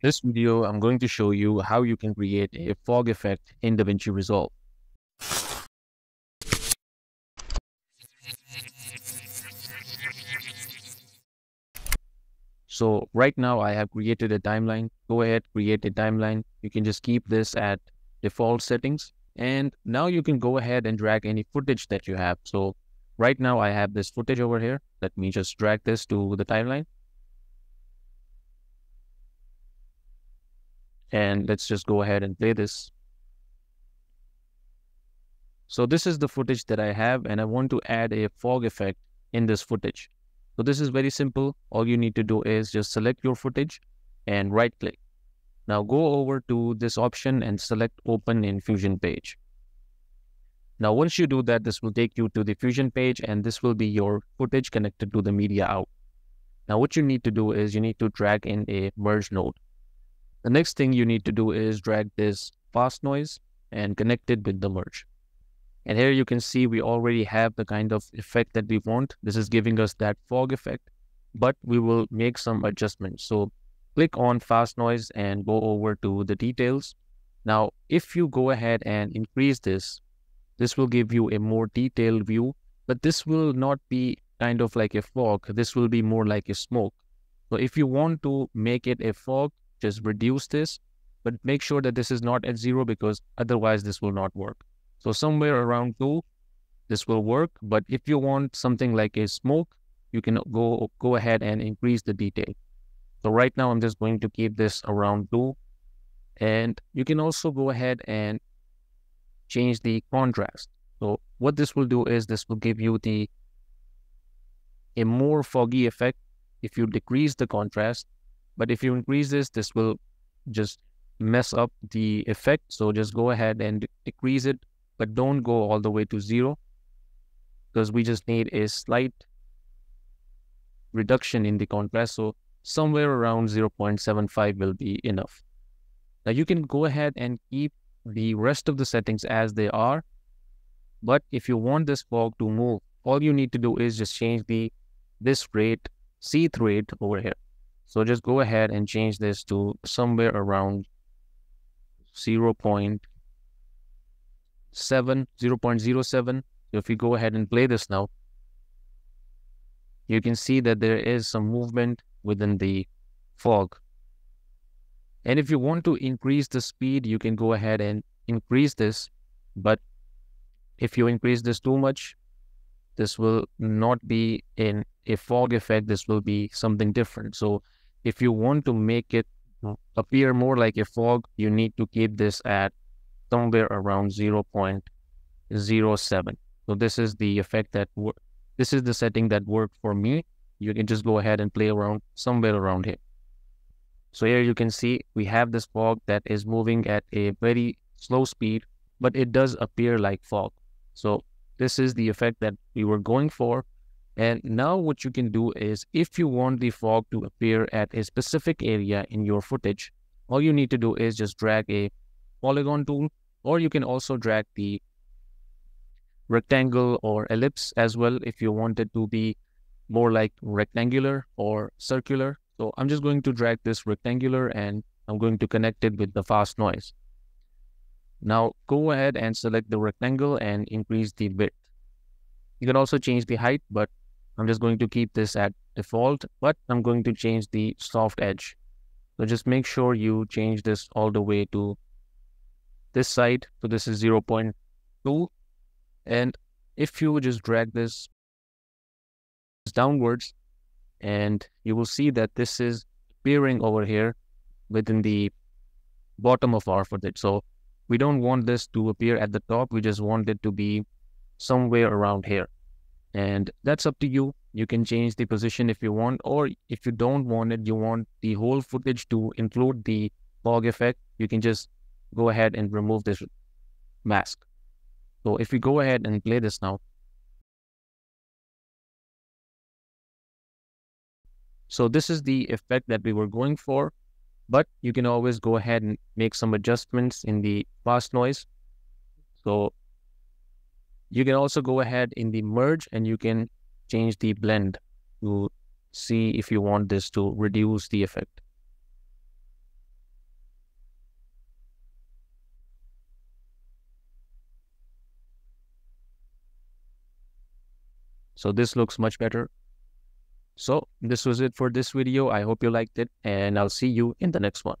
This video, I'm going to show you how you can create a fog effect in DaVinci Resolve. So right now I have created a timeline. Go ahead, create a timeline. You can just keep this at default settings. And now you can go ahead and drag any footage that you have. So right now I have this footage over here. Let me just drag this to the timeline. And let's just go ahead and play this. So this is the footage that I have and I want to add a fog effect in this footage. So this is very simple. All you need to do is just select your footage and right click. Now go over to this option and select open in Fusion page. Now once you do that, this will take you to the Fusion page and this will be your footage connected to the media out. Now what you need to do is you need to drag in a merge node. The next thing you need to do is drag this fast noise and connect it with the merge. And here you can see we already have the kind of effect that we want. This is giving us that fog effect, but we will make some adjustments. So click on fast noise and go over to the details. Now, if you go ahead and increase this, this will give you a more detailed view, but this will not be kind of like a fog. This will be more like a smoke. So if you want to make it a fog, just reduce this, but make sure that this is not at zero because otherwise this will not work. So somewhere around two, this will work. But if you want something like a smoke, you can go, go ahead and increase the detail. So right now I'm just going to keep this around two. And you can also go ahead and change the contrast. So what this will do is this will give you the a more foggy effect if you decrease the contrast but if you increase this, this will just mess up the effect. So just go ahead and decrease it, but don't go all the way to zero because we just need a slight reduction in the contrast. So somewhere around 0.75 will be enough. Now you can go ahead and keep the rest of the settings as they are. But if you want this fog to move, all you need to do is just change the this rate, seethe rate over here. So just go ahead and change this to somewhere around 0 0.7, 0 0.07. So if you go ahead and play this now, you can see that there is some movement within the fog. And if you want to increase the speed, you can go ahead and increase this. But if you increase this too much, this will not be in a fog effect. This will be something different. So if you want to make it appear more like a fog, you need to keep this at somewhere around 0.07. So this is the effect that, this is the setting that worked for me. You can just go ahead and play around somewhere around here. So here you can see we have this fog that is moving at a very slow speed, but it does appear like fog. So this is the effect that we were going for. And now what you can do is if you want the fog to appear at a specific area in your footage, all you need to do is just drag a polygon tool, or you can also drag the rectangle or ellipse as well if you want it to be more like rectangular or circular. So I'm just going to drag this rectangular and I'm going to connect it with the fast noise. Now go ahead and select the rectangle and increase the width. You can also change the height, but I'm just going to keep this at default, but I'm going to change the soft edge. So just make sure you change this all the way to this side. So this is 0.2. And if you just drag this downwards, and you will see that this is appearing over here within the bottom of our footage. So we don't want this to appear at the top. We just want it to be somewhere around here. And that's up to you. You can change the position if you want, or if you don't want it, you want the whole footage to include the fog effect, you can just go ahead and remove this mask. So if we go ahead and play this now, So this is the effect that we were going for, but you can always go ahead and make some adjustments in the fast noise. So you can also go ahead in the merge and you can change the blend to see if you want this to reduce the effect. So this looks much better. So this was it for this video. I hope you liked it and I'll see you in the next one.